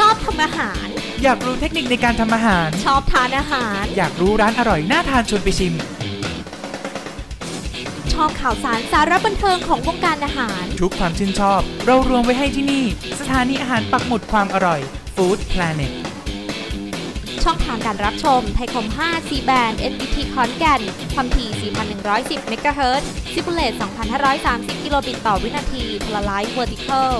ชอบทำอาหาร อยากรู้เทคนิคในการทำอาหาร ชอบทานอาหาร อยากรู้ร้านอร่อยน่าทานชวนไปชิม ชอบข่าวสารสาระบันเทิงของวงการอาหาร ทุกความชื่นชอบ เรารวมไว้ให้ที่นี่ สถานีอาหารปักหมุดความอร่อย Food Planet ช่องทางการรับชม ไทยคม 5 C band NBT ขอนแก่น ความถี่ 4,110 เมกะเฮิรตซ์ symbol rate 2,530 กิโลบิตต่อวินาที polarize vertical